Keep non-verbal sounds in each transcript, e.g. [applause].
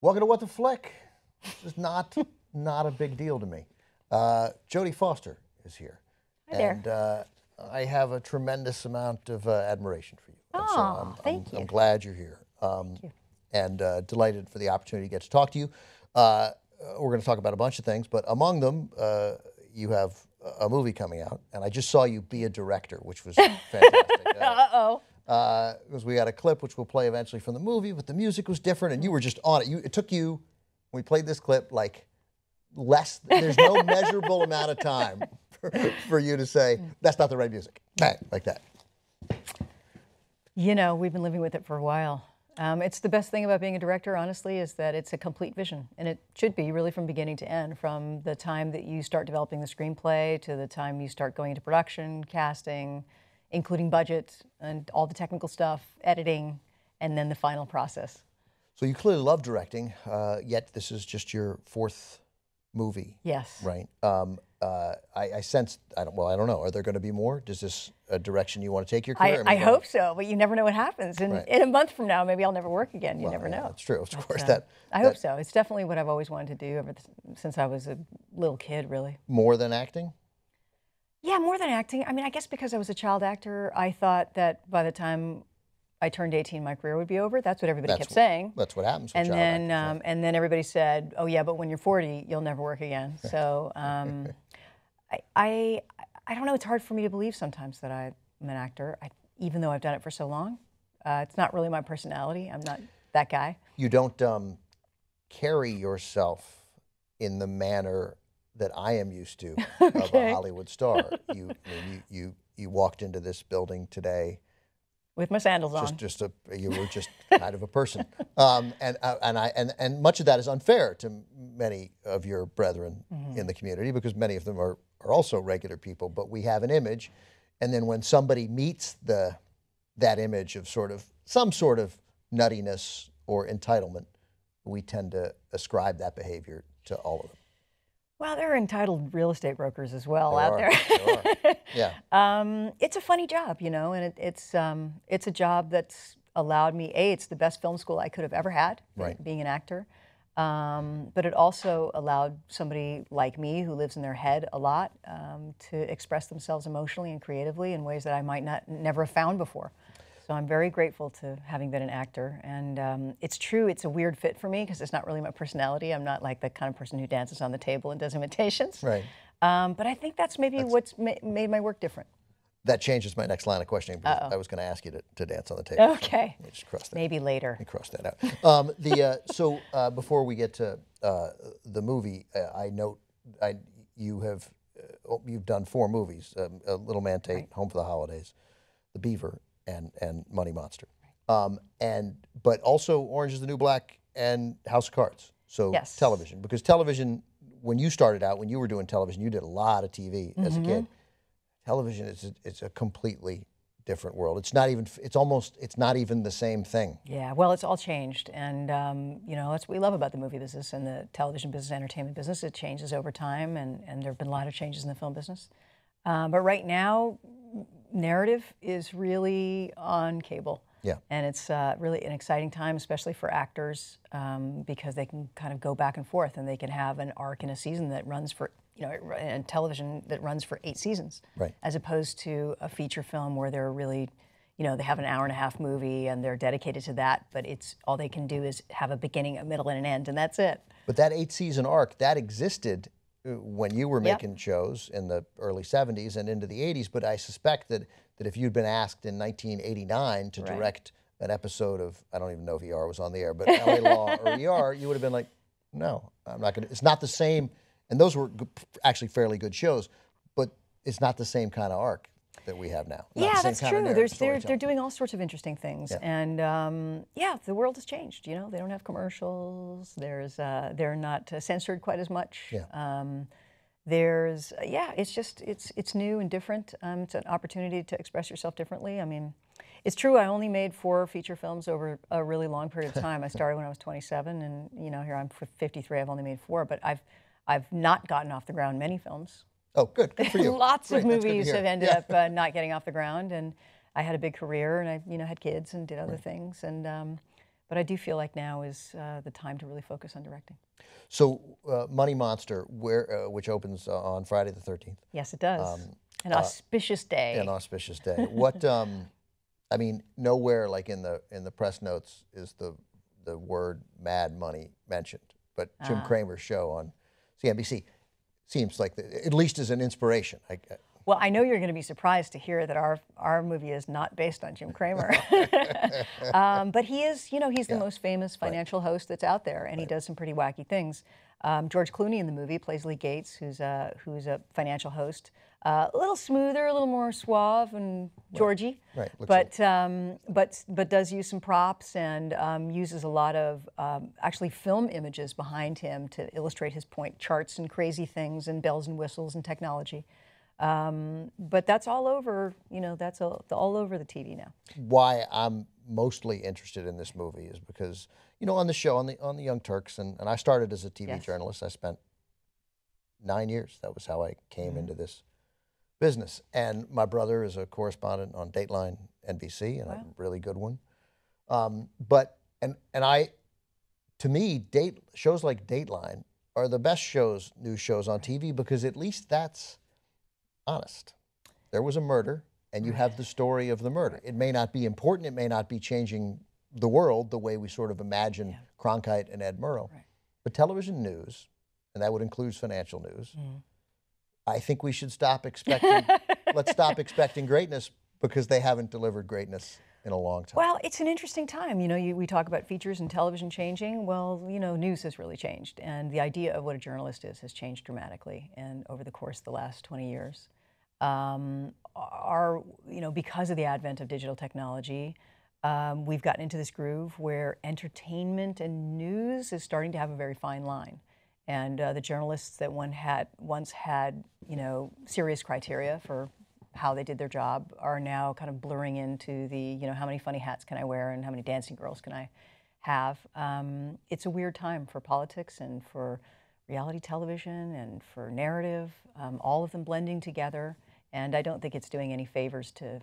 Welcome to What the Flick. This is not [laughs] not a big deal to me. Uh, Jodie Foster is here. Hi there. And uh, I have a tremendous amount of uh, admiration for you. And so I'm, thank I'm, you. I'm glad you're here. Um, And uh, delighted for the opportunity to get to talk to you. Uh, we're going to talk about a bunch of things, but among them, uh, you have a- movie coming out, and I just saw you be a director, which was [laughs] fantastic. Uh, Uh oh. uh, because we got a clip which we'll play eventually from the movie, but the music was different, and you were just on it. You, it took you, we played this clip, like less. There's no [laughs] measurable amount of time for, for you to say that's not the right music, bang, like that. You know, we've been living with it for a while. Um, it's the best thing about being a director, honestly, is that it's a complete vision. And it should be really from beginning to end, from the time that you start developing the screenplay to the time you start going into production, casting, including budget and all the technical stuff, editing, and then the final process. So you clearly love directing, uh, yet this is just your fourth movie, Yes. right? Um, uh, I, I sense. I don't. Well, I don't know. Are there going to be more? Does this a direction you want to take your career? I, I mean, hope so, but you never know what happens. And Right. in a month from now, maybe I'll never work again. You well, never yeah, know. That's true. Of course, Uh, that I that- hope so. It's definitely what I've always wanted to do ever th- since I was a little kid, really. more than acting. Yeah, more than acting. I mean, I guess because I was a child actor, I thought that by the time I turned 18, my career would be over. That's what everybody That's kept what- saying. That's what happens. With And then, actors, right? um, and then everybody said, "Oh yeah, but when you're 40, you'll never work again." [laughs] So, um, I, I, I don't know. It's hard for me to believe sometimes that I'm an actor, I, even though I've done it for so long. Uh, it's not really my personality. I'm not that guy. you don't um, carry yourself in the manner that I am used to [laughs] of a Hollywood star. [laughs] You, I mean, you, you, you walked into this building today, With my sandals on. just, just a, you were just [laughs] kind of a person, um, and, uh, and I, and, and much of that is unfair to many of your brethren Mm-hmm. in the community because many of them are, are also regular people. But we have an image, and then when somebody meets the, that image of sort of some sort of nuttiness or entitlement, we tend to ascribe that behavior to all of them. Well, there are entitled real estate brokers as well There out are, there. there. [laughs] Yeah. um, it's a funny job, you know, and it, it's um, it's a job that's allowed me. A, it's the best film school I could have ever had, Right. being an actor. Um, but it also allowed somebody like me, who lives in their head a lot, um, to express themselves emotionally and creatively in ways that I might not never have found before. So I'm very grateful to having been an actor. And um, it's true, it's a weird fit for me because it's not really my personality. I'm not like the kind of person who dances on the table and does imitations. Right. Um, but I think that's maybe what's ma- made my work different. That changes my next line of questioning because I was going to ask you to, to dance on the table. Okay. Me just cross that. Maybe later. Let me cross that out. Um, the uh, so uh, before we get to uh, the movie, uh, I note I you have uh, oh, you've done four movies: um, uh, Little Man Tate, Home for the Holidays, The Beaver, and and Money Monster. Um, and but also Orange is the New Black and House of Cards. So Yes. television, because television, when you started out, when you were doing television, you did a lot of TV as a kid. Television is a, it's a completely different world. It's not even. It's almost. It's not even the same thing. Yeah, well, it's all changed. And, um, you know, that's what we love about the movie business and the television business, entertainment business. It changes over time, and, and there have been a lot of changes in the film business. Um, but right now, narrative is really on cable. Yeah. And it's uh, really an exciting time, especially for actors, um, because they can kind of go back and forth and they can have an arc in a season that runs for, you know, and television that runs for eight seasons. Right. As opposed to a feature film where they're really, you know, they have an hour and a half movie and they're dedicated to that, but it's all they can do is have a beginning, a middle, and an end, and that's it. But that eight season arc that existed when you were Yep. making shows in the early 70s and into the 80s. But I suspect that, that if you'd been asked in 1989 to Right. direct an episode of, I don't even know if ER was on the air, but LA Law [laughs] or ER, you would have been like, no, I'm not going to. It's not the same. And those were actually fairly good shows, but it's not the same kind of arc that we have now. Not yeah, that's true. There's, they're, they're doing all sorts of interesting things, and um, yeah, the world has changed. You know, they don't have commercials. There's uh, they're not uh, censored quite as much. Yeah. Um, there's uh, yeah, it's just it's it's new and different. Um, it's an opportunity to express yourself differently. I mean, it's true. I only made four feature films over a really long period of [laughs] time. I started when I was 27, and you know, here I'm 53. I've only made four, but I've I've not gotten off the ground many films. Oh, good. Good for you. [laughs] Lots Great, of that's good to movies have ended Yeah. up uh, not getting off the ground, and I had a big career, and I, you know, had kids and did other things, and um, but I do feel like now is uh, the time to really focus on directing. So, uh, Money Monster, where uh, which opens uh, on Friday the thirteenth, Yes, it does. Um, An auspicious day. an auspicious day. What? [laughs] Um, I mean, nowhere like in the in the press notes is the the word "Mad Money" mentioned, but Ah. Jim Cramer's show on CNBC seems like the, at least as an inspiration. I, I- Well, I know you're going to be surprised to hear that our our movie is not based on Jim Cramer, [laughs] um, but he is. You know, he's the most famous financial host that's out there, and he does some pretty wacky things. Um, George Clooney in the movie plays Lee Gates, who's a who's a financial host. Uh, a little smoother, a little more suave and Georgie, Right, looks but um, but but does use some props and um, uses a lot of um, actually film images behind him to illustrate his point, charts and crazy things and bells and whistles and technology. Um, but that's all over, you know, that's all, all over the TV now. why I'm mostly interested in this movie is because you know on the show on the on the Young Turks and, and I started as a TV Yes. journalist. I spent nine years. That was how I came Mm-hmm. into this business. And my brother is a correspondent on Dateline NBC and a really good one. Um, but and and I, to me, date shows like Dateline are the best shows, news shows on TV because at least that's honest. There was a murder, and you have the story of the murder. It may not be important. It may not be changing the world the way we sort of imagine Cronkite and Ed Murrow, but television news, and that would include financial news. I think we should stop expecting. [laughs] let's stop expecting greatness because they haven't delivered greatness in a long time. Well, it's an interesting time. You know, you, we talk about features and television changing. Well, you know, news has really changed, and the idea of what a journalist is has changed dramatically, and over the course of the last 20 years. Um, our, you know, because of the advent of digital technology, um, we've gotten into this groove where entertainment and news is starting to have a very fine line. And uh, the journalists that one had once had, you know, serious criteria for how they did their job are now kind of blurring into the, you know, how many funny hats can I wear and how many dancing girls can I have. Um, it's a weird time for politics and for reality television and for narrative, um, all of them blending together. And I don't think it's doing any favors to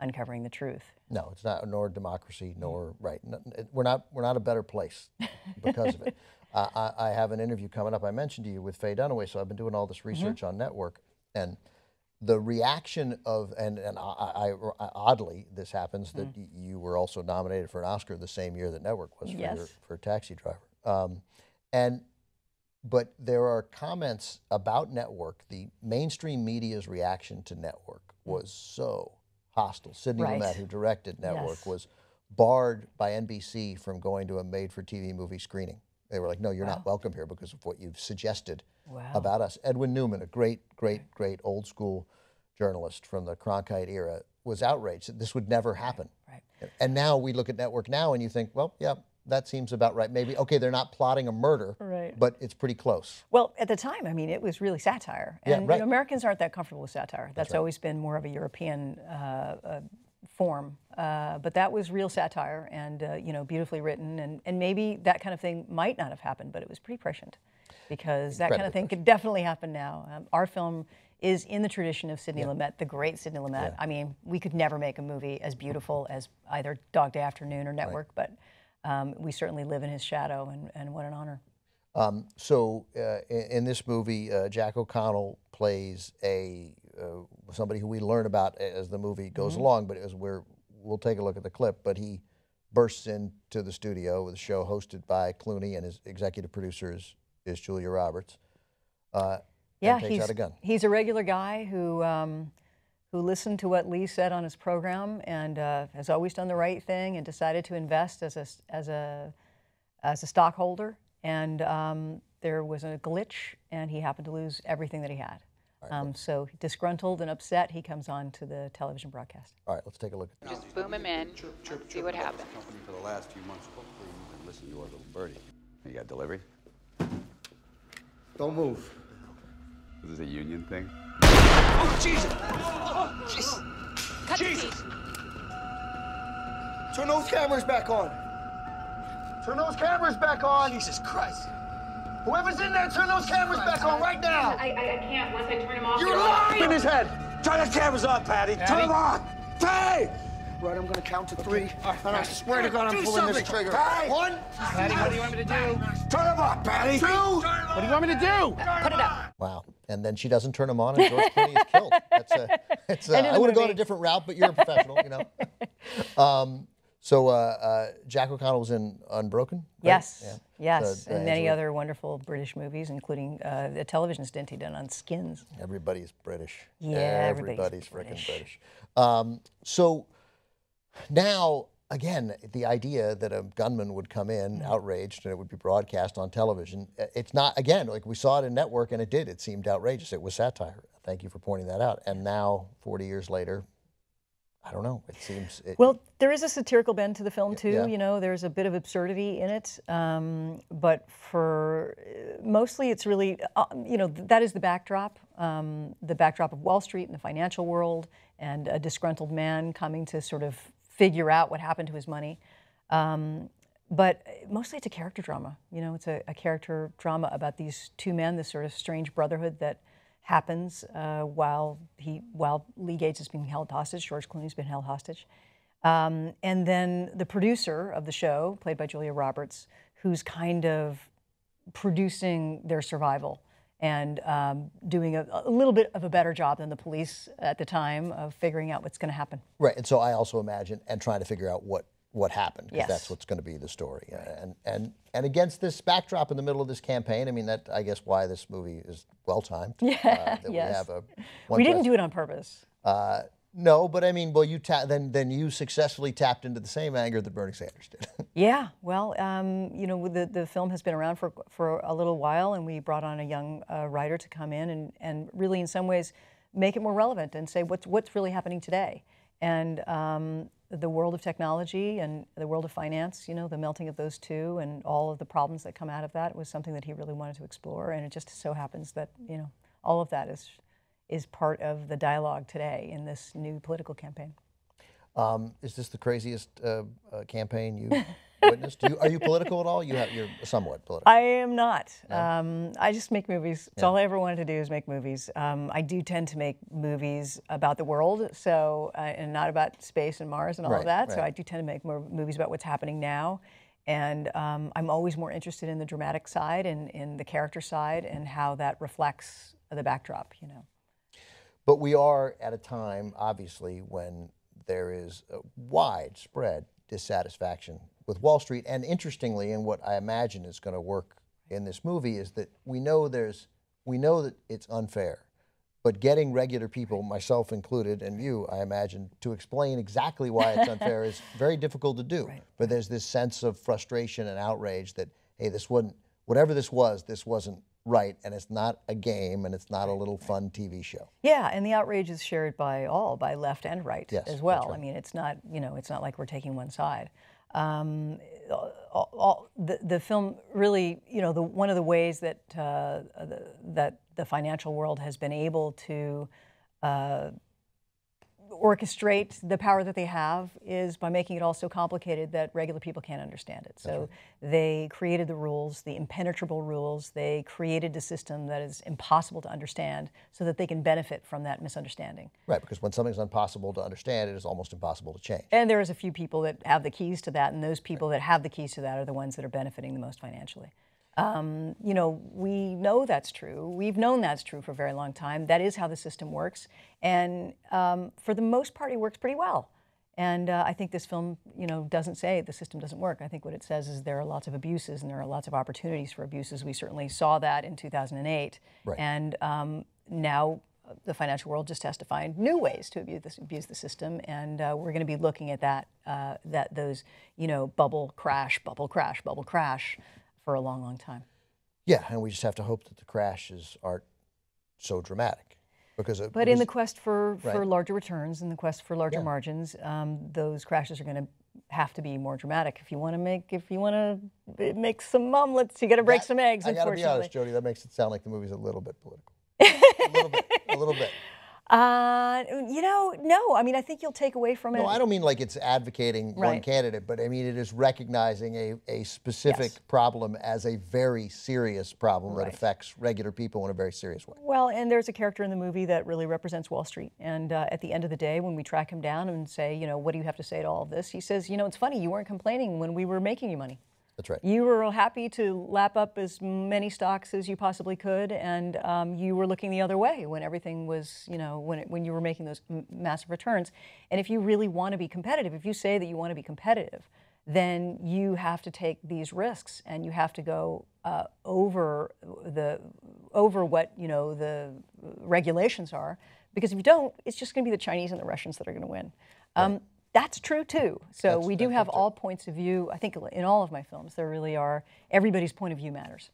uncovering the truth. No, it's not nor democracy nor right. N- it- We're not we're not a better place because of it. [laughs] Uh, I, I have an interview coming up. I mentioned to you with Faye Dunaway, so I've been doing all this research on network and the reaction of and and I, I, oddly this happens that y- you were also nominated for an Oscar the same year that Network was for your, Yes. for Taxi Driver. Um, and but there are comments about network. The mainstream media's reaction to network was so hostile. Sidney Right. Lumet, who directed Network, Yes. was barred by NBC from going to a made-for-TV movie screening. They were like, "No, you're not welcome here because of what you've suggested Wow. about us." Edwin Newman, a great, great, great old school journalist from the Cronkite era, was outraged that this would never happen. Right. And now we look at Network now, and you think, "Well, yeah, that seems about right. Maybe okay, they're not plotting a murder, Right. but it's pretty close." Well, at the time, I mean, it was really satire. Yeah, And you know, Americans aren't that comfortable with satire. That's, always been more of a European uh, uh, form. Uh, but that was real satire and, uh, you know, beautifully written. And, and maybe that kind of thing might not have happened, but it was pretty prescient because that kind of thing could definitely happen now. Um, our film is in the tradition of Sidney Lumet, the great Sidney Lumet. I mean, we could never make a movie as beautiful as either Dog Day Afternoon or Network, but um, we certainly live in his shadow, and, and what an honor. Um, so uh, in, in this movie, uh, Jack O'Connell plays a uh, somebody who we learn about as the movie goes along. But as we're we'll take a look at the clip. But he bursts into the studio with a show hosted by Clooney, and his executive producer is, is Julia Roberts. Uh, Yeah, and takes he's out a gun. he's a regular guy who um, who listened to what Lee said on his program and uh, has always done the right thing and decided to invest as a s- as a as a stockholder. And um, there was a glitch, and he happened to lose everything that he had. Um, so disgruntled and upset, he comes on to the television broadcast. All right, let's take a look. at Just boom him in, see what happens. company for the last few months. Hopefully you can listen to our little birdie. You got delivery? Don't move. This is a union thing? Oh, Cut the feed. Turn those cameras back on. Turn those cameras back on. Jesus Christ. Whoever's in there, turn those cameras back on right now. I, I, I can't once I turn him off. You're they're- lying! In his head. Turn the cameras on, Patty. Turn them on. Patty! Right, I'm gonna count to three, and I swear to God I'm pulling this trigger. One. Patty, what do you want me to do? Turn him up, Patty. Two. What do you want me to do? Put it up. Wow. And then she doesn't turn them on, and George Clooney is killed. That's a, [laughs] it's a, I would have gone a different route, but you're a professional, you know. [laughs] Um, so uh, uh, Jack O'Connell was in Unbroken. right? Yes, Yeah. yes, The- the and many Angela- other wonderful British movies, including uh, the television stint he done on Skins. Everybody's British. Yeah, everybody's, everybody's freaking British. British. Um, so now, again, the idea that a gunman would come in Mm. outraged and it would be broadcast on television, it's not, again, like we saw it in network and it did. It seemed outrageous. It was satire. Thank you for pointing that out. And now, 40 years later, I don't know. It seems. It, Well, there is a satirical bend to the film too. yeah. You know, there's a bit of absurdity in it, um, but for uh, mostly it's really, uh, you know, th- that is the backdrop, um, the backdrop of Wall Street and the financial world, and a disgruntled man coming to sort of figure out what happened to his money. Um, but mostly it's a character drama. You know, it's a, a character drama about these two men, this sort of strange brotherhood that happens uh, while he while Lee Gates is being held hostage. George Clooney's been held hostage, um, and then the producer of the show, played by Julia Roberts, who's kind of producing their survival and um, doing a, a little bit of a better job than the police at the time of figuring out what's going to happen. Right, and so I also imagine and trying to figure out what what happened because Yes. that's what's going to be the story. Uh, And and and against this backdrop in the middle of this campaign, I mean that I guess why this movie is well timed. [laughs] Yeah, that we yes. have a. we didn't do it on purpose. Uh, no, but I mean, well, you ta- then then you successfully tapped into the same anger that Bernie Sanders did. [laughs] Yeah, well, um, you know, the, the film has been around for, for a little while, and we brought on a young uh, writer to come in and, and really, in some ways, make it more relevant and say what's, what's really happening today. And um, the world of technology and the world of finance, you know, the melting of those two and all of the problems that come out of that was something that he really wanted to explore. And it just so happens that, you know, all of that is, is part of the dialogue today in this new political campaign. um, is this the craziest uh, uh, campaign you [laughs] witnessed? You, are you political at all? You have, you're somewhat political. I am not. Um, I just make movies. It's all I ever wanted to do is make movies. Um, I do tend to make movies about the world, so uh, and not about space and Mars and all Right, of that. So. I do tend to make more movies about what's happening now. And um, I'm always more interested in the dramatic side and in the character side and how that reflects the backdrop. You know. But we are at a time, obviously, when there is a widespread dissatisfaction with Wall Street. And interestingly, and what I imagine is going to work in this movie is that we know there's, we know that it's unfair. But getting regular people, myself included, and you, I imagine, to explain exactly why it's unfair is [laughs] very difficult to do. But there's this sense of frustration and outrage that, hey, this wasn't, whatever this was, this wasn't right, and it's not a game, and it's not a little fun TV show. Yeah, and the outrage is shared by all, by left and right Yes, as well. right. I mean, it's not, you know, it's not like we're taking one side. Um, all, all, the, the film really, you know, the, one of the ways that uh, the, that the financial world has been able to uh, orchestrate the power that they have is by making it all so complicated that regular people can't understand it. So they created the rules, the impenetrable rules. They created a system that is impossible to understand so that they can benefit from that misunderstanding. Right, because when something's impossible to understand, it is almost impossible to change. And there is a few people that have the keys to that, and those people that have the keys to that are the ones that are benefiting the most financially. Um, you know, we know that's true. We've known that's true for a very long time. That is how the system works, and um, for the most part, it works pretty well. And uh, I think this film, you know, doesn't say the system doesn't work. I think what it says is there are lots of abuses and there are lots of opportunities for abuses. We certainly saw that in 2008, Right. and um, now uh, the financial world just has to find new ways to abuse, this, abuse the system, and uh, we're going to be looking at that, uh, that those, you know, bubble crash, bubble crash, bubble crash, for a long, long time. Yeah, and we just have to hope that the crashes aren't so dramatic. Because, But in the quest for, for larger returns, in the quest for larger Yeah. margins, um, those crashes are going to have to be more dramatic. If you want to make, if you want to make some omelets, you got to break that- some eggs. I gotta be honest, Jodie, that makes it sound like the movie's a little bit political. [laughs] a little bit. A little bit. Uh, you know, no. I mean, I think you'll take away from it. No, I don't mean like it's advocating one candidate, but I mean it is recognizing a, a specific Yes. problem as a very serious problem that affects regular people in a very serious way. Well, and there's a character in the movie that really represents Wall Street. And uh, at the end of the day, when we track him down and say, you know, what do you have to say to all of this? He says, you know, it's funny, you weren't complaining when we were making you money. That's right. You were happy to lap up as many stocks as you possibly could, and um, you were looking the other way when everything was, you know, when, it, when you were making those m- massive returns. And if you really want to be competitive, if you say that you want to be competitive, then you have to take these risks and you have to go uh, over the over what you know the regulations are. Because if you don't, it's just going to be the Chinese and the Russians that are going to win. Um, that's true too. So That's- we do have all points of view. I think in all of my films, there really are. Everybody's point of view matters.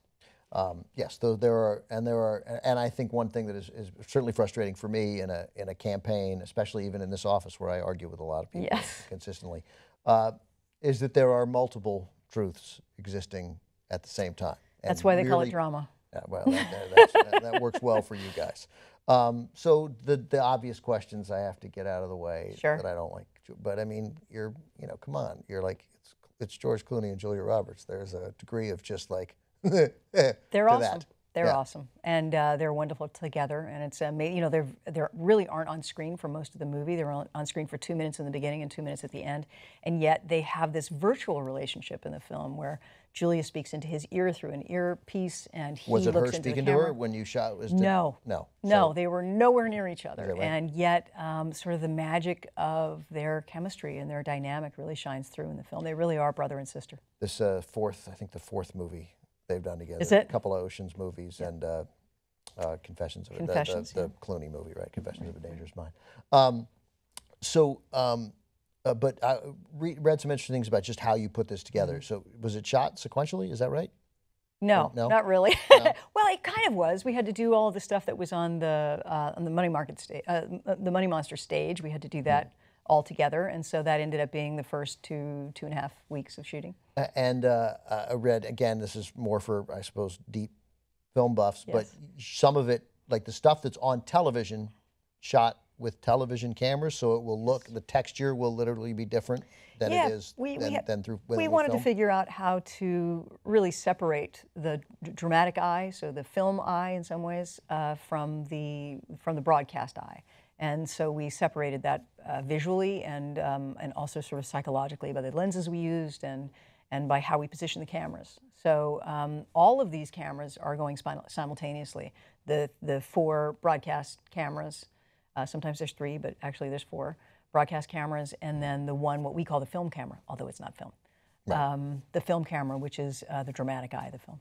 Um, yes, though there are, and there are, and I think one thing that is, is certainly frustrating for me in a in a campaign, especially even in this office where I argue with a lot of people Yes. [laughs] consistently, uh, is that there are multiple truths existing at the same time. That's why they call it drama. Yeah, well, that, that, that [laughs] works well for you guys. Um, so the the obvious questions I have to get out of the way Sure. that I don't like, but I mean, you're you know, come on, you're like it's it's George Clooney and Julia Roberts. There's a degree of just like [laughs] They're awesome. that. They're Yeah. awesome, and uh, they're wonderful together. And it's amazing. You know, they're they really aren't on screen for most of the movie. They're on, on screen for two minutes in the beginning and two minutes at the end, and yet they have this virtual relationship in the film where Julia speaks into his ear through an earpiece, and he Was it looks her into speaking to her when you shot? Was No. no, No, So- they were nowhere near each other. right? And yet, um, sort of the magic of their chemistry and their dynamic really shines through in the film. They really are brother and sister. this uh, fourth, I think the fourth movie they've done together. Is it? A couple of Ocean's movies and uh, uh, Confessions of a- the- Confessions, the, the, yeah. Clooney movie, right? Confessions of a Dangerous Mind. Um, so, um, uh, but I re- read some interesting things about just how you put this together. Mm-hmm. So, was it shot sequentially? Is that right? No, no? not really. [laughs] well, it kind of was. We had to do all the stuff that was on the uh, on the Money Market stage, uh, the Money Monster stage. We had to do that all together, and so that ended up being the first two two and a half weeks of shooting. And uh, I read again. This is more for, I suppose, deep film buffs. But some of it, like the stuff that's on television, shot with television cameras, so it will look. The texture will literally be different than yeah, it is we, than, we, had- than through. we wanted to figure out how to really separate the d- dramatic eye, so the film eye in some ways, uh, from the from the broadcast eye. And so we separated that uh, visually and um, and also sort of psychologically by the lenses we used and and by how we position the cameras. So um, all of these cameras are going simultaneously. The the four broadcast cameras, uh, sometimes there's three, but actually there's four broadcast cameras, and then the one what we call the film camera, although it's not film. Um, the film camera, which is uh, the dramatic eye of the film.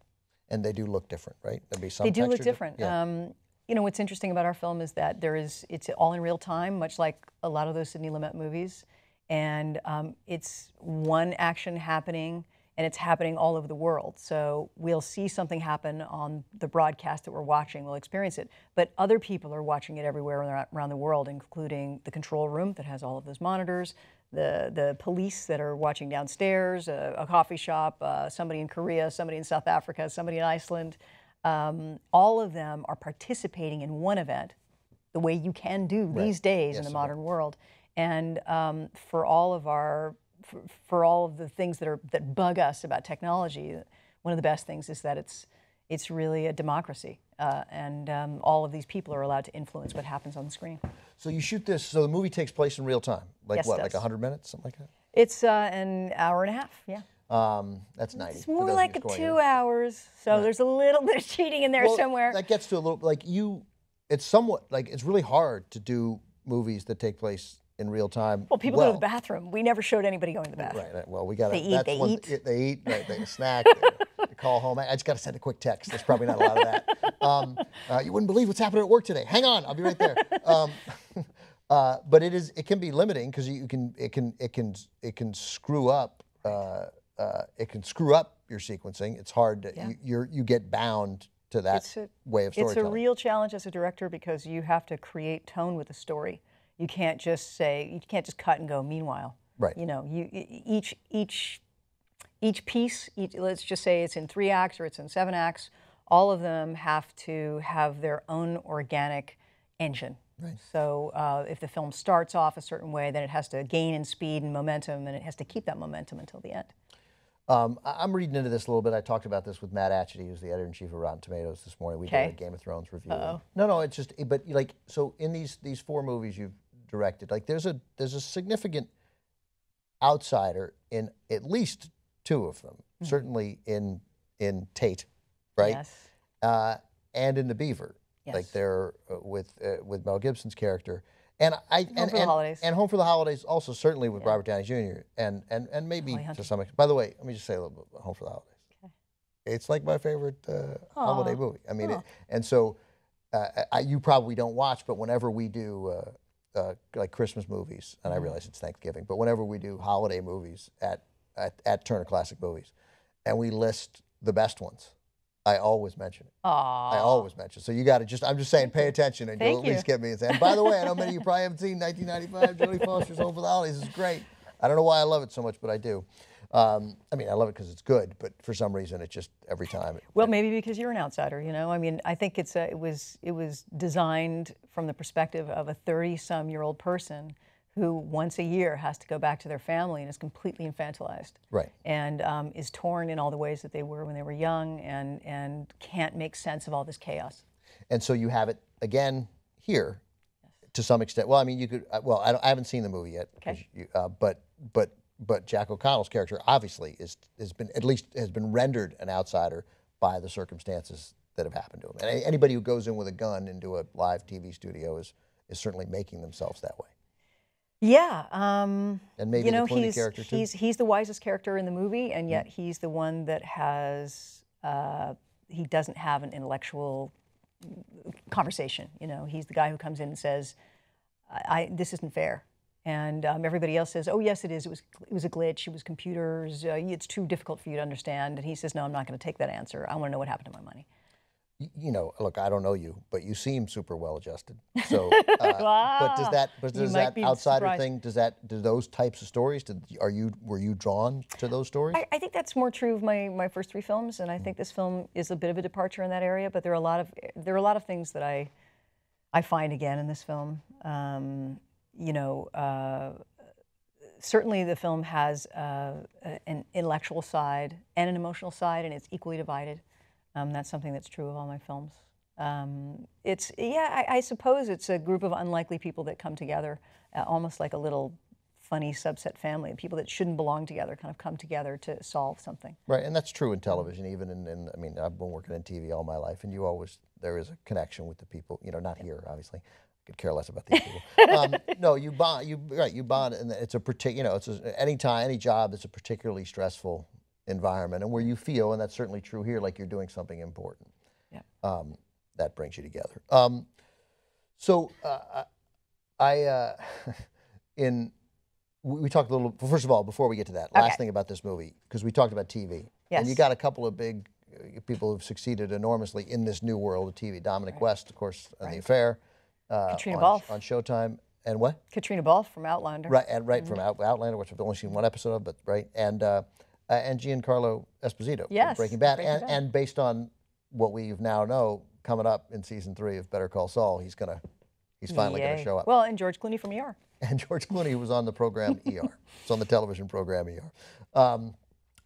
and they do look different, right? There'll be some They do look different. Yeah. Um, you know what's interesting about our film is that there is it's all in real time, much like a lot of those Sidney Lumet movies, and um, it's one action happening, and it's happening all over the world. So we'll see something happen on the broadcast that we're watching, we'll experience it, but other people are watching it everywhere around the world, including the control room that has all of those monitors. The, the police that are watching downstairs, a, a coffee shop, uh, somebody in Korea, somebody in South Africa, somebody in Iceland, um, all of them are participating in one event the way you can do these days in the modern world. And um, for all of our for, for all of the things that are that bug us about technology one of the best things is that it's it's really a democracy uh, and um, all of these people are allowed to influence what happens on the screen. So you shoot this. So the movie takes place in real time, like Yes, what, like hundred minutes, something like that. it's uh, an hour and a half yeah Um, that's ninety. it's more like a two in. hours so there's a little [laughs] bit of cheating in there Well, somewhere That gets to a little like you. It's somewhat like it's really hard to do movies that take place in real time. well people go to the bathroom we never showed anybody going to the bathroom Right, right. Well, we got to. They eat, they eat. th- They eat. Right. They [laughs] snack. they, they [laughs] call home. I just got to send a quick text. There's probably not a lot of that. Um, uh, you wouldn't believe what's happening at work today. Hang on, I'll be right there. Um, uh, but it is. It can be limiting because you can. It can. It can. It can screw up. Uh, uh, it can screw up your sequencing. It's hard. To, you, you're. You get bound to that It's a- way of storytelling. It's a real challenge as a director because you have to create tone with the story. You can't just say you can't just cut and go. Meanwhile, Right. You know, you each each each piece. Each, let's just say it's in three acts or it's in seven acts. All of them have to have their own organic engine, Right. So uh, if the film starts off a certain way, then it has to gain in speed and momentum, and it has to keep that momentum until the end. Um, I'm reading into this a little bit. I talked about this with Matt Atchity, who's the editor in chief of Rotten Tomatoes this morning. We did a Game of Thrones review. No, no, it's just, but like, so in these these four movies you've directed, like, there's a there's a significant outsider in at least two of them. Certainly in in Tate, right? Yes. uh, and in the Beaver, like Yes. they're uh, with uh, with Mel Gibson's character, and I and, for the and, Holidays. and Home for the Holidays also certainly with Robert Downey Jr. and and and maybe Hunter. to some extent. By the way, let me just say a little bit about Home for the Holidays. Okay. It's like my favorite uh, holiday movie. I mean, it, and so uh, I, you probably don't watch, but whenever we do. Uh, uh, like Christmas movies, and I Mm-hmm. realize it's Thanksgiving, but whenever we do holiday movies at, at, at Turner Classic Movies, and we list the best ones, I always mention it. I always mention. It. So you got to just, I'm just saying, pay attention and you'll at least get me. And and by the way, I know many of you probably haven't seen 1995 Jodie Foster's Home for the Holidays. It's great. I don't know why I love it so much, but I do. Um, I mean, I love it because it's good, but for some reason, it just every time. Well, maybe because you're an outsider, you know. I mean, I think it's a, it was it was designed from the perspective of a 30-some-year-old person who once a year has to go back to their family and is completely infantilized, Right. and um, is torn in all the ways that they were when they were young, and and can't make sense of all this chaos. And so you have it again here, to some extent. Well, I mean, you could. uh, Well, I, don't, I haven't seen the movie yet, Okay. you, uh, but but but Jack O'Connell's character obviously is has been at least has been rendered an outsider by the circumstances that have happened to him. And anybody who goes in with a gun into a live TV studio is is certainly making themselves that way. Yeah, um, And maybe you the know Clooney he's character, too? he's he's the wisest character in the movie, and yet he's the one that has uh, he doesn't have an intellectual conversation. You know, he's the guy who comes in and says, "I, I this isn't fair," and um, everybody else says, "Oh yes, it is. It was it was a glitch. It was computers. Uh, it's too difficult for you to understand." And he says, "No, I'm not going to take that answer. I want to know what happened to my money." You know, look, I don't know you, but you seem super well adjusted. So, [laughs] uh, but does that, but does that outsider surprised. thing, does that, do those types of stories, did, are you, were you drawn to those stories? I, I think that's more true of my, my first three films, and I think this film is a bit of a departure in that area. But there are a lot of there are a lot of things that I I find again in this film. Um, you know, uh, certainly the film has uh, an intellectual side and an emotional side, and it's equally divided. Um, that's something that's true of all my films. Um, it's yeah, I, I suppose it's a group of unlikely people that come together, uh, almost like a little funny subset family. People that shouldn't belong together kind of come together to solve something. Right, and that's true in television, even in, in, I mean, I've been working in TV all my life, and you always, there is a connection with the people, you know, not here, obviously. I could care less about these people. um, [laughs] no, you bond, you, right, you bond, and it's a particular, you know, it's a, any time, any job that's a particularly stressful environment, and where you feel, and that's certainly true here, like you're doing something important. Yeah. Um, that brings you together. Um, so, uh, I, uh, [laughs] in, we talked a little. well, First of all, before we get to that, last Okay. thing about this movie, because we talked about TV, Yes. and you got a couple of big uh, people who've succeeded enormously in this new world of TV. Dominic West, of course, on The Affair, uh, Caitriona on, Balfe. on Showtime, and what? Caitriona Balfe from Outlander. Right, and right Mm-hmm. from Out, Outlander, which I've only seen one episode of, but right, and uh, uh, and Giancarlo Esposito, from Yes, Breaking Bad, Breaking and, Bad. and based on what we now know, coming up in season three of Better Call Saul, he's gonna, he's finally gonna show up. Well, and George Clooney from ER. [laughs] and George Clooney was on the program ER. It's on the television program ER. Um,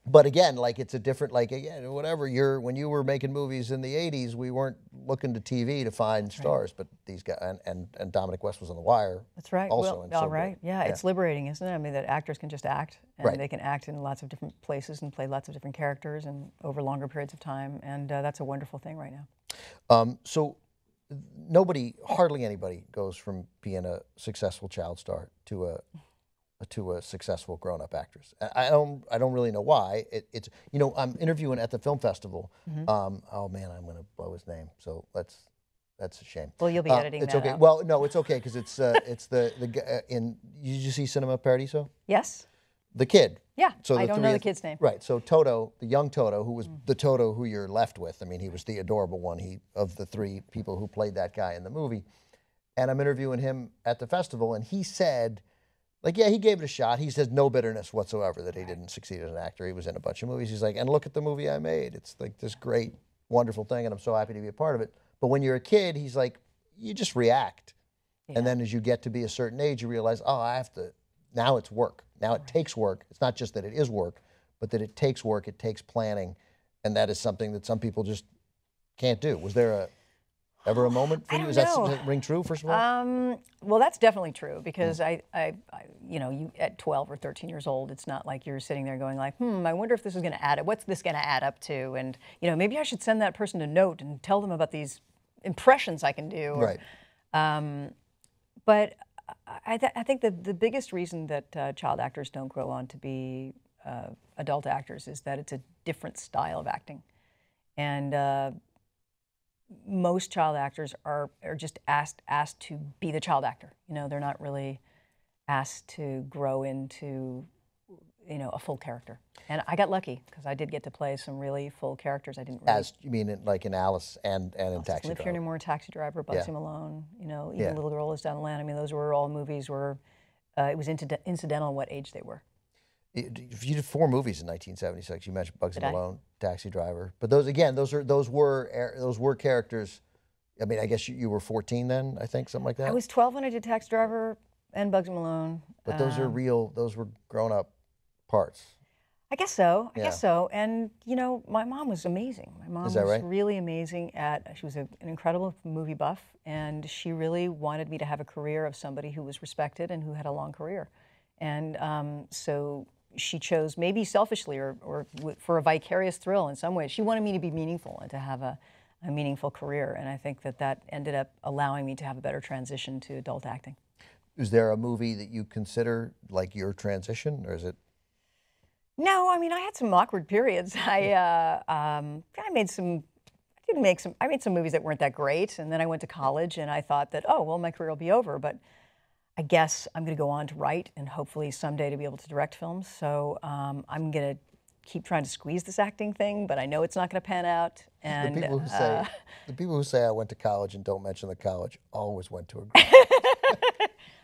but again, like it's a different, like again, whatever. You're when you were making movies in the '80s, we weren't looking to TV to find stars, but these guys and, and and Dominic West was on The Wire. That's right. Also, well, all so right. good. Yeah, it's liberating, isn't it? I mean, that actors can just act, and Right. they can act in lots of different places and play lots of different characters and over longer periods of time, and uh, that's a wonderful thing right now. Um, so nobody, hardly anybody, goes from being a successful child star to a to a successful grown-up actress. I don't, I don't really know why. It, it's, you know, I'm interviewing at the film festival. Mm-hmm. Um, oh man, I'm going to blow his name. So let's, that's a shame. Well, you'll be Uh, editing It's okay. out. Well, no, it's okay because it's uh, it's the the uh, in. Did you see Cinema Paradiso? Yes. The kid. Yeah. So I the don't know the kid's name. Right. So Toto, the young Toto, who Mm. was the Toto who you're left with. I mean, he was the adorable one. He of the three people who played that guy in the movie. And I'm interviewing him at the festival, and he said, like, yeah, he gave it a shot. He says no bitterness whatsoever that he didn't succeed as an actor. He was in a bunch of movies. He's like, and look at the movie I made. It's like this great, wonderful thing, and I'm so happy to be a part of it. But when you're a kid, he's like, you just react. And then as you get to be a certain age, you realize, oh, I have to. Now it's work. Now it takes work. It's not just that it is work, but that it takes work. It takes planning, and that is something that some people just can't do. Was there a ever a moment for you? don't Is that does that ring true? First of all, Um, well, that's definitely true because I, I, I, you know, you at 12 or 13 years old, it's not like you're sitting there going like, hmm, I wonder if this is going to add up. What's this going to add up to? And you know, maybe I should send that person a note and tell them about these impressions I can do. right. But I, th- I think the, the biggest reason that uh, child actors don't grow on to be uh, adult actors is that it's a different style of acting. And uh, most child actors are, are just asked, asked to be the child actor. You know, they're not really asked to grow into, you know, a full character. And I got lucky because I did get to play some really full characters. I didn't really As you mean, in, like in Alice and and in Taxi live here Driver. anymore, Taxi Driver, Bugsy Malone, you know, even Yeah. Little Girl is Down the Land. I mean, those were all movies where uh, it was incidental what age they were. You you did four movies in 1976. You mentioned Bugsy? Malone, Taxi Driver, but those again, those are those were those were characters. I mean, I guess you, you were 14 then, I think, something like that. I was 12 when I did Taxi Driver and Bugsy Malone. but those are Um, real. Those were grown up parts. I guess so. I Yeah. guess so. And you know, my mom was amazing. My mom was right? really amazing at. She was a, an incredible movie buff, and she really wanted me to have a career of somebody who was respected and who had a long career. And um, so she chose, maybe selfishly or, or w- for a vicarious thrill in some ways. She wanted me to be meaningful and to have a, a meaningful career. And I think that that ended up allowing me to have a better transition to adult acting. Is there a movie that you consider like your transition, or is it? No, I mean I had some awkward periods. [laughs] I uh, um, I made some. I did make some. I made some movies that weren't that great, and then I went to college, and I thought that oh well, my career will be over. But I guess I'm going to go on to write, and hopefully someday to be able to direct films. So um, I'm going to keep trying to squeeze this acting thing, but I know it's not going to pan out. And The people who uh, say the people who say I went to college and don't mention the college always went to a. [laughs]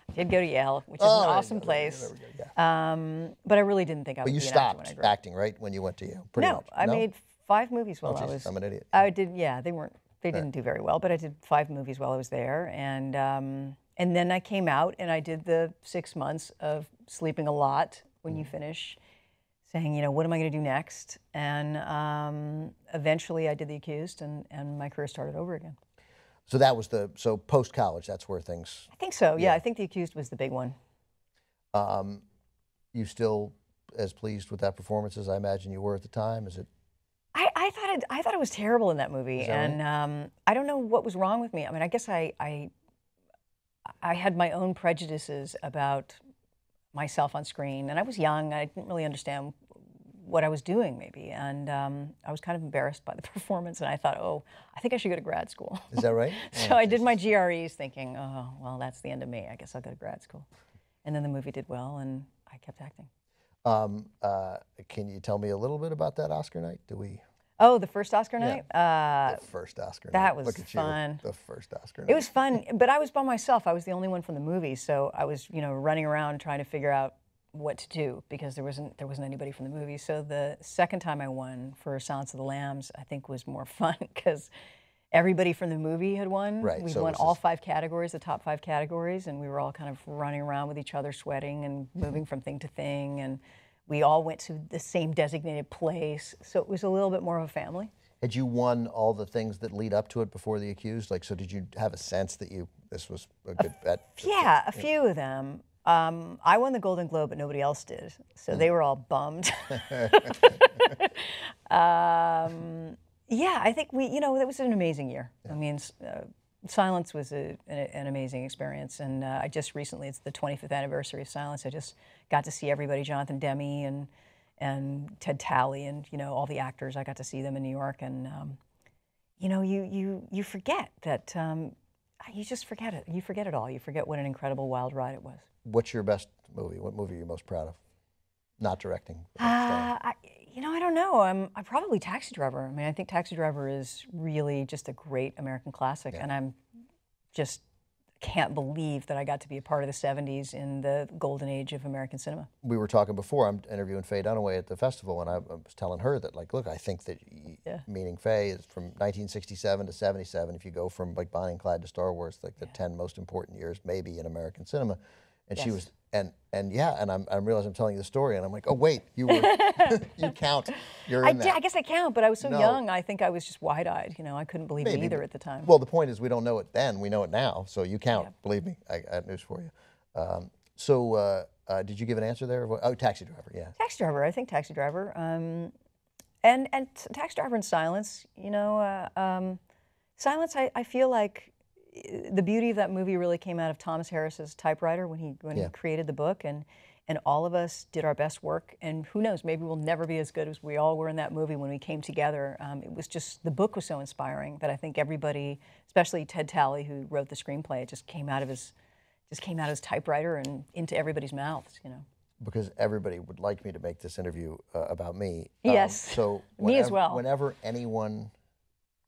I did go to Yale, which is Oh, an awesome go, there you go, place. go, yeah. Um, but I really didn't think I But would you be an actor when I stopped grew acting, right, when you went to Yale? Pretty no, much. I made five movies while I Jesus, was. I'm an idiot. I did. Yeah, they weren't. They didn't do very well, but I did five movies while I was there, and um, and then I came out and I did the six months of sleeping a lot when Mm. you finish, saying, you know, what am I going to do next? And um, eventually, I did The Accused, and and my career started over again. So that was the so post college. That's where things. I think so. Yeah, I think The Accused was the big one. Um, you still as pleased with that performance as I imagine you were at the time? Is it? I, I thought it, I thought it was terrible in that movie, that right? and um, I don't know what was wrong with me. I mean, I guess I, I I had my own prejudices about myself on screen, and I was young. I didn't really understand what I was doing, maybe, and um, I was kind of embarrassed by the [laughs] performance. And I thought, oh, I think I should go to grad school. Is that right? [laughs] so I did my GREs, thinking, oh, well, that's the end of me. I guess I'll go to grad school. And then the movie did well, and I kept acting. Um, uh, can you tell me a little bit about that Oscar night? Do we? Oh, the first Oscar night. Uh, The first Oscar night. that was Look at fun. You, the first Oscar night. It was fun, [laughs] but I was by myself. I was the only one from the movie, so I was, you know, running around trying to figure out what to do because there wasn't there wasn't anybody from the movie. So the second time I won for Silence of the Lambs, I think was more [laughs] fun because everybody from the movie had won. Right, We so won all five categories, the top five categories, and we were all kind of running around with each other, sweating and moving from thing to thing, and we all went to the same designated place. So it was a little bit more of a family. Had you won all the things that lead up to it before the accused? Like, so did you have a sense that you this was a good bet? Yeah, a few of them. Um, I won the Golden Globe, but nobody else did, so they were all bummed. [laughs] [laughs] um, yeah, I think we, you know, that was an amazing year. I mean, uh, Silence was a, an, an amazing experience, and uh, I just recently, it's the 25th anniversary of Silence. I just got to see everybody, Jonathan Demme and and Ted Tally, and you know all the actors. I got to see them in New York, and um, you know, you you you forget that. Um, you just forget it. You forget it all. You forget what an incredible wild ride it was. What's your best movie? What movie are you most proud of? Not directing. Uh, I, you know, I don't know. I'm, I'm probably Taxi Driver. I mean, I think Taxi Driver is really just a great American classic, and I'm just can't believe that I got to be a part of the 70s in the golden age of American cinema. we were talking before. I'm interviewing Faye Dunaway at the festival, and I, was telling her that, like, look, I think that, Yeah. meaning Faye is from 1967 to 77. If you go from like Bonnie and Clyde to Star Wars, like the 10 most important years, maybe in American cinema. And she was, and and yeah, and I'm, I realize I'm telling you the story, and I'm like, oh wait, you were, [laughs] [laughs] you count, you're I, in did, that. I guess I count, but I was so No. young. I think I was just wide-eyed. You know, I couldn't believe it either at the time. Well, the point is, we don't know it then. We know it now. So you count. Believe me, I, I have news for you. Um, so, uh, uh, did you give an answer there? Oh, taxi driver. Yeah. Taxi driver, I think Taxi Driver, um, and and Taxi Driver and Silence. You know, uh, um, Silence. I, I feel like the beauty of that movie really came out of Thomas Harris's typewriter when he when Yeah. he created the book, and and all of us did our best work. And who knows, maybe we'll never be as good as we all were in that movie when we came together. Um, it was just the book was so inspiring that I think everybody, especially Ted Tally, who wrote the screenplay, it just came out of his just came out of his typewriter and into everybody's mouths. You know. because everybody would like me to make this interview uh, about me. Yes. So [laughs] Me as well. Whenever anyone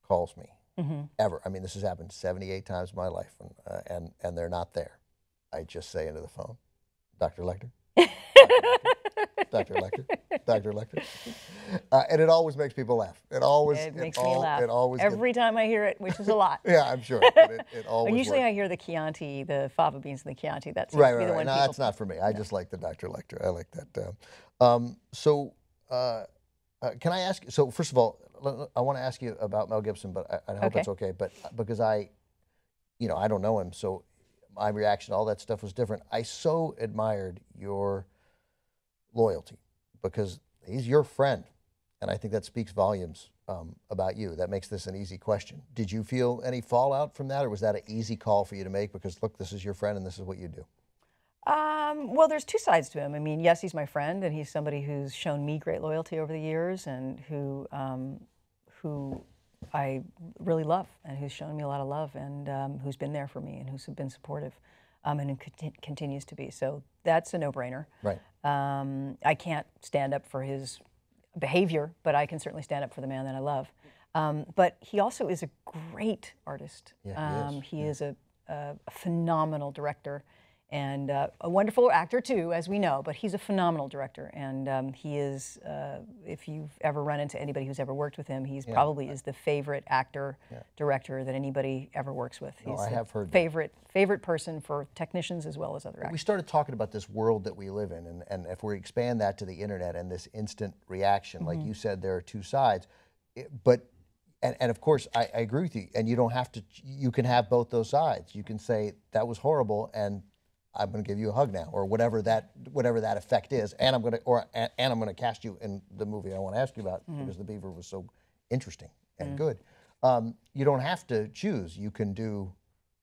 calls me, Mm-hmm. ever, I mean, this has happened 78 times in my life, and uh, and and they're not there. I just say into the phone, Dr. Lecter. Dr. Lecter, [laughs] Dr. Lecter, uh, and it always makes people laugh. It always, It makes all- me laugh It always gets- every time I hear it, which is a lot. [laughs] yeah, I'm sure. But it, it [laughs] always. And usually works. I hear the Chianti, the fava beans and the Chianti. That's right, right, the right. one No, that's not for me. I just like the Dr. Lecter. I like that. Um, um, so, uh, uh, can I ask? So, first of all, I want to ask you about Mel Gibson, but I, I hope Okay. it's okay. But because I, you know, I don't know him, so my reaction, to all that stuff was different. I so admired your loyalty because he's your friend, and I think that speaks volumes um, about you. That makes this an easy question. Did you feel any fallout from that, or was that an easy call for you to make? Because look, this is your friend, and this is what you do. Um, well, there's two sides to him. I mean, yes, he's my friend, and he's somebody who's shown me great loyalty over the years, and who um, who I really love, and who's shown me a lot of love, and um, who's been there for me, and who's been supportive, um, and who conti- continues to be. So that's a no-brainer. Right. Um, I can't stand up for his behavior, but I can certainly stand up for the man that I love. Um, but he also is a great artist. Yeah, he is. Um, he is a, a phenomenal director and uh, a wonderful actor too, as we know. But he's a phenomenal director, and um, he is. Uh, if you've ever run into anybody who's ever worked with him, he's probably is the favorite actor director that anybody ever works with. He's I have heard that. favorite favorite person for technicians as well as other actors. We started talking about this world that we live in, and, and if we expand that to the internet and this instant reaction, like you said, there are two sides. It- but, and, and of course, I, I agree with you, and you don't have to, you can have both those sides. You can say, that was horrible, and I'm going to give you a hug now, or whatever that whatever that effect is, and I'm going to or and, I'm going to cast you in the movie I want to ask you about because the Beaver was so interesting and good. Um, you don't have to choose. You can do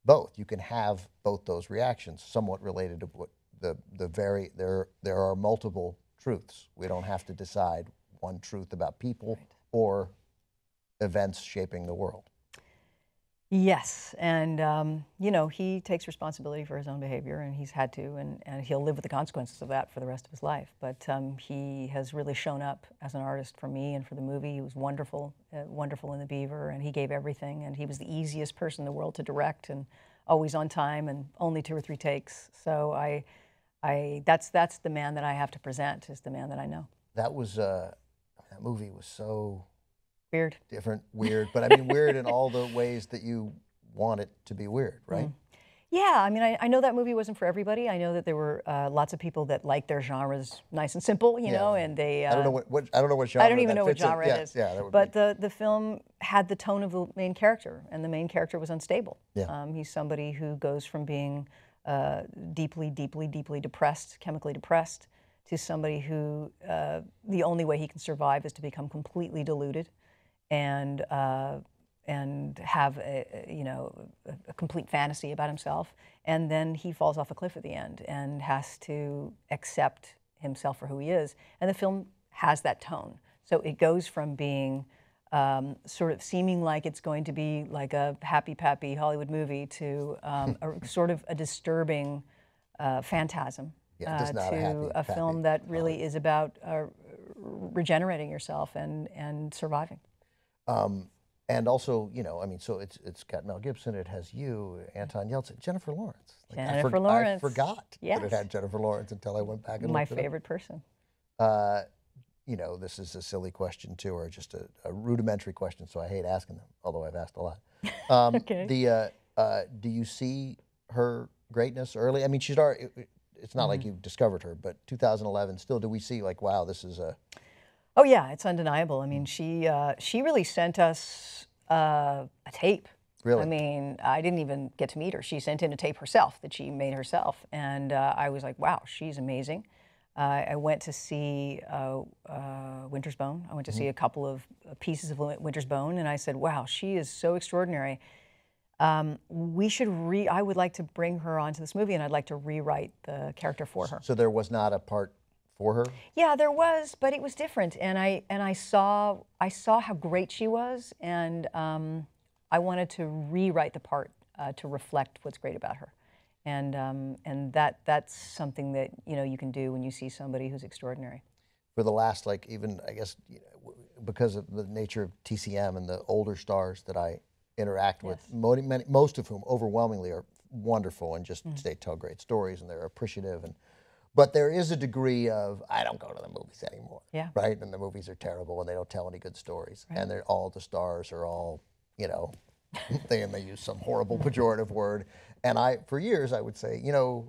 both. You can have both those reactions, somewhat related to what the the very there there are multiple truths. We don't have to decide one truth about people or events shaping the world. Yes, and um, you know he takes responsibility for his own behavior, and he's had to, and, and he'll live with the consequences of that for the rest of his life. But um, he has really shown up as an artist for me and for the movie. He was wonderful, uh, wonderful in The Beaver, and he gave everything. And he was the easiest person in the world to direct, and always on time, and only two or three takes. So I, I that's that's the man that I have to present is the man that I know. That was uh, that movie was so Weird. different, weird, but I [laughs] mean weird in all the ways that you want it to be weird, right? Yeah, I mean, I, I know that movie wasn't for everybody. I know that there were uh, lots of people that liked their genres nice and simple, you Yeah. know, and they. Uh, I don't know what, what I don't know what genre. I don't even know what in. genre yeah, it is. Yeah, that would but be, the the film had the tone of the main character, and the main character was unstable. Yeah. Um, he's somebody who goes from being uh, deeply, deeply, deeply depressed, chemically depressed, to somebody who uh, the only way he can survive is to become completely deluded, and uh, and have a, you know a, complete fantasy about himself, and then he falls off a cliff at the end and has to accept himself for who he is. And the film has that tone, so it goes from being um, sort of seeming like it's going to be like a happy pappy Hollywood movie to um, [laughs] a, sort of a disturbing uh, phantasm Yeah, uh, not a to happy a film that really is about uh, regenerating yourself and and surviving. Um, and also, you know, I mean, so it's it's got Mel Gibson, it has you, Anton Yelchin, Jennifer Lawrence. Like, I Jennifer I Lawrence. forgot that it had Jennifer Lawrence until I went back and My looked it up. favorite person. Uh, you know, this is a silly question too, or just a, a rudimentary question, so I hate asking them, although I've asked a lot. [laughs] Um, Okay. The uh, uh, do you see her greatness early? I mean, she's already. it- It's not Mm-hmm. like you discovered her, but 2011. Still, do we see like, wow, this is a Oh yeah, it's undeniable. I mean, she uh, she really sent us uh, a tape. Really? I mean, I didn't even get to meet her. She sent in a tape herself that she made herself, and uh, I was like, wow, she's amazing. Uh, I went to see uh, uh, Winter's Bone. I went to see a couple of pieces of Winter's Bone, and I said, wow, she is so extraordinary. Um, we should re. I would like to bring her onto this movie, and I'd like to rewrite the character for her. so there was not a part for her. Yeah, there was, but it was different, and I and I saw I saw how great she was, and um, I wanted to rewrite the part uh, to reflect what's great about her, and um, and that that's something that you know you can do when you see somebody who's extraordinary. for the last like even I guess you know, because of the nature of TCM and the older stars that I interact with, mo- many, most of whom overwhelmingly are wonderful and just they tell great stories and they're appreciative and but there is a degree of I don't go to the movies anymore. Yeah. Right? And the movies are terrible and they don't tell any good stories. And they're all the stars are all, you know, [laughs] they and they use some horrible pejorative word. And I for years I would say, you know,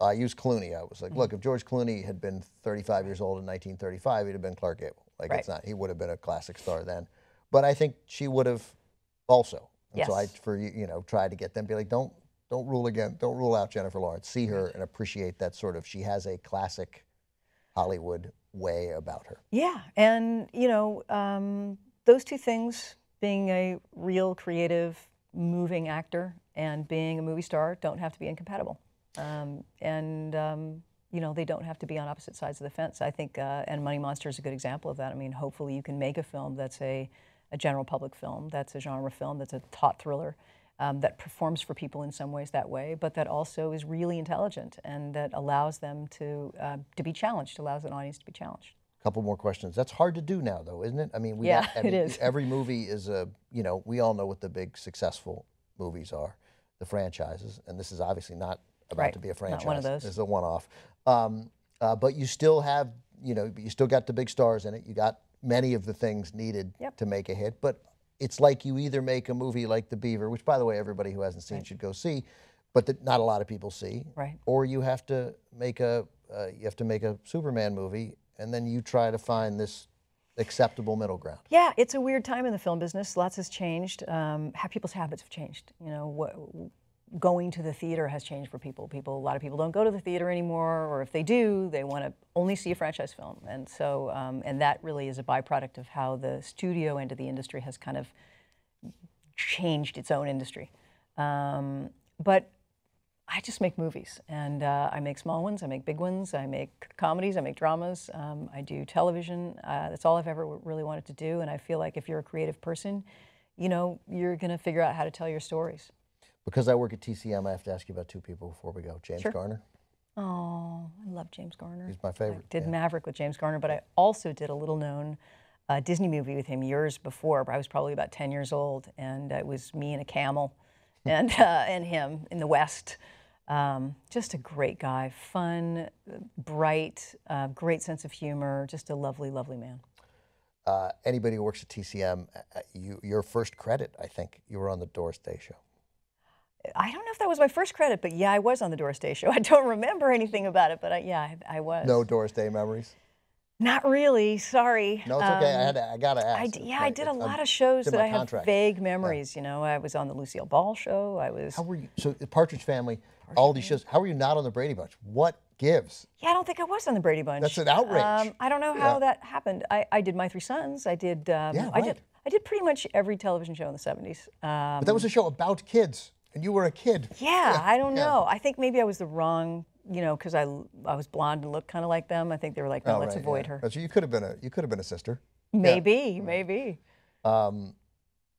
I used Clooney. I was like, mm. look, if George Clooney had been 35 years old in 1935, he'd have been Clark Gable. Like it's not, he would have been a classic star then. But I think she would have also. And so I, for you you know, tried to get them be like, don't, don't rule again, don't rule out Jennifer Lawrence. See her and appreciate that sort of. She has a classic Hollywood way about her. Yeah, and you know um, those two things, being a real creative, moving actor and being a movie star, don't have to be incompatible. Um, and um, you know they don't have to be on opposite sides of the fence. I think, uh, and Money Monster is a good example of that. I mean, hopefully you can make a film that's a, a general public film, that's a genre film, that's a taut thriller. Um, that performs for people in some ways that way, but that also is really intelligent and that allows them to uh, to be challenged, allows an audience to be challenged. A couple more questions. That's hard to do now, though, isn't it? I mean, we Yeah, got- I [laughs] mean, is. Every movie is a, you know, we all know what the big successful movies are, the franchises, and this is obviously not about Right, to be a not one of franchise. those. It's a one-off. Um, uh, but you still have, you know, you still got the big stars in it. You got many of the things needed Yep. to make a hit. But it's like you either make a movie like The Beaver, which, by the way, everybody who hasn't seen should go see, but that not a lot of people see. Right. Or you have to make a, uh, you have to make a Superman movie, and then you try to find this acceptable middle ground. Yeah, it's a weird time in the film business. Lots has changed. Um, people's habits have changed. You know, what, going to the theater has changed for people. People, a lot of people don't go to the theater anymore, or if they do, they want to only see a franchise film. And so, um, and that really is a byproduct of how the studio end of the industry has kind of changed its own industry. Um, but I just make movies, and uh, I make small ones, I make big ones, I make comedies, I make dramas, um, I do television. Uh, that's all I've ever really wanted to do, and I feel like if you're a creative person, you know, you're going to figure out how to tell your stories. Because I work at TCM, I have to ask you about two people before we go. James Sure. Garner, Oh, I love James Garner. he's my favorite. I did yeah. Maverick with James Garner, but I also did a little known uh, Disney movie with him years before. I was probably about 10 years old, and it was me and a camel [laughs] and, uh, and him in the West. Um, just a great guy, fun, bright, uh, great sense of humor, just a lovely, lovely man. Uh, anybody who works at TCM, uh, you, your first credit, I think, you were on the Doris Day show. I don't know if that was my first credit, but yeah, I was on the Doris Day show. [laughs] I don't remember anything about it, but I, yeah, I, I was. No Doris Day memories? Not really. Sorry. No, it's okay. I Um, had to, I gotta ask. I d- yeah, I did a I'm- lot of shows that I have vague memories. You know, I was on the Lucille Ball show. I was. How were you? So the Partridge Family, all these shows. How were you not on the Brady Bunch? What gives? Yeah, I don't think I was on the Brady Bunch. That's an outrage. Um, I don't know how that happened. I, I did My Three Sons. I did. Um, Yeah, I did. I did pretty much every television show in the '70s. Um, But that was a show about kids, and you were a kid. [laughs] yeah, I don't yeah. know. I think maybe I was the wrong. You know, because I I was blonde and looked kind of like them. I think they were like, no, Oh, let's right, avoid yeah. her. But you could have been a you could have been a sister. Maybe, maybe. Um,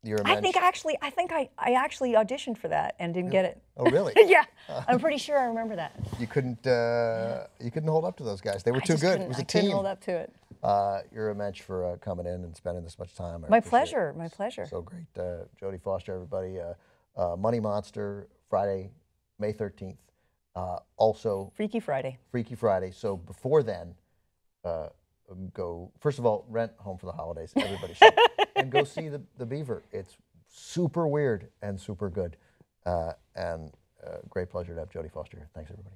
you're a I think actually, I think I, I actually auditioned for that and didn't get it. Oh, really? [laughs] yeah, I'm pretty sure I remember that. You couldn't uh, you couldn't hold up to those guys. They were I too good. It was a I couldn't hold up to it. Uh, you're a mensch for uh, coming in and spending this much time. I My appreciate it. pleasure. My pleasure. So great. Uh, Jodie Foster, everybody. Uh, Money Monster, Friday, May 13th. Uh, also, Freaky Friday. Freaky Friday. So before then, uh, go, first of all, rent Home for the Holidays. Everybody should. [laughs] and go see the, the Beaver. It's super weird and super good. Uh, and uh, great pleasure to have Jodie Foster here. Thanks, everybody.